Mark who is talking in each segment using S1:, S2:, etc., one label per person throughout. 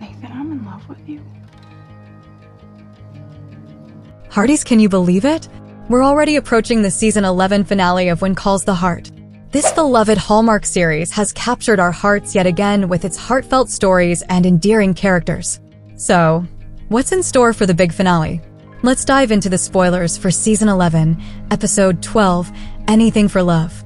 S1: Nathan, I'm in love with you.
S2: Hearties, can you believe it? We're already approaching the season 11 finale of When Calls the Heart. This beloved Hallmark series has captured our hearts yet again with its heartfelt stories and endearing characters. So, what's in store for the big finale? Let's dive into the spoilers for season 11, episode 12, Anything for Love.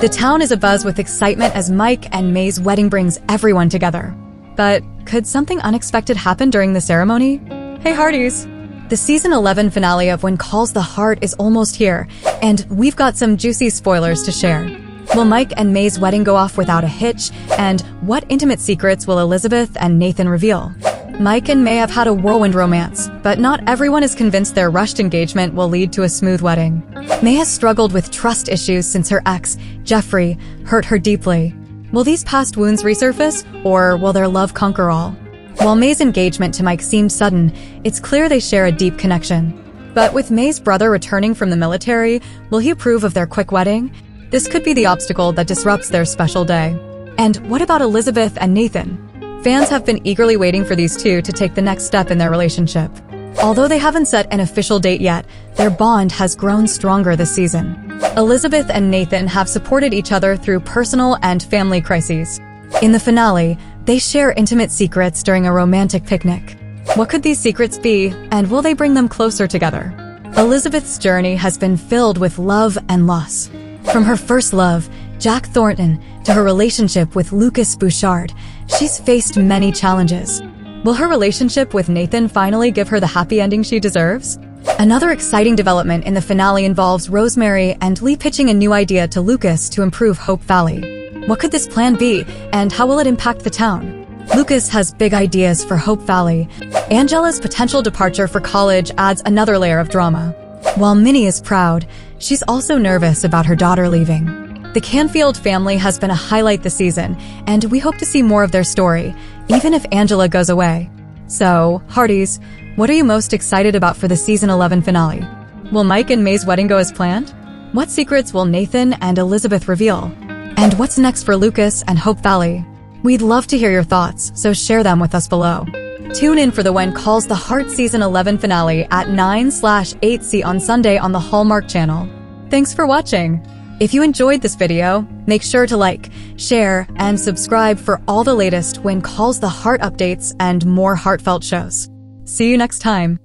S2: The town is abuzz with excitement as Mike and Mei's wedding brings everyone together. But could something unexpected happen during the ceremony? Hey Hearties! The season 11 finale of When Calls the Heart is almost here, and we've got some juicy spoilers to share. Will Mike and Mei's wedding go off without a hitch? And what intimate secrets will Elizabeth and Nathan reveal? Mike and Mei have had a whirlwind romance, but not everyone is convinced their rushed engagement will lead to a smooth wedding. Mei has struggled with trust issues since her ex, Jeffrey, hurt her deeply. Will these past wounds resurface, or will their love conquer all? While Mei's engagement to Mike seemed sudden, it's clear they share a deep connection. But with Mei's brother returning from the military, will he approve of their quick wedding? This could be the obstacle that disrupts their special day. And what about Elizabeth and Nathan? Fans have been eagerly waiting for these two to take the next step in their relationship. Although they haven't set an official date yet, their bond has grown stronger this season. Elizabeth and Nathan have supported each other through personal and family crises. In the finale, they share intimate secrets during a romantic picnic. What could these secrets be, and will they bring them closer together? Elizabeth's journey has been filled with love and loss. From her first love, Jack Thornton, to her relationship with Lucas Bouchard, she's faced many challenges. Will her relationship with Nathan finally give her the happy ending she deserves? Another exciting development in the finale involves Rosemary and Lee pitching a new idea to Lucas to improve Hope Valley. What could this plan be, and how will it impact the town? Lucas has big ideas for Hope Valley. Angela's potential departure for college adds another layer of drama. While Minnie is proud, she's also nervous about her daughter leaving. The Canfield family has been a highlight this season, and we hope to see more of their story, even if Angela goes away. So, Hearties, what are you most excited about for the season 11 finale? Will Mike and Mei's wedding go as planned? What secrets will Nathan and Elizabeth reveal? And what's next for Lucas and Hope Valley? We'd love to hear your thoughts, so share them with us below. Tune in for the When Calls the Heart Season 11 finale at 9 slash 8C on Sunday on the Hallmark Channel. Thanks for watching! If you enjoyed this video, make sure to like, share, and subscribe for all the latest When Calls the Heart updates and more heartfelt shows. See you next time.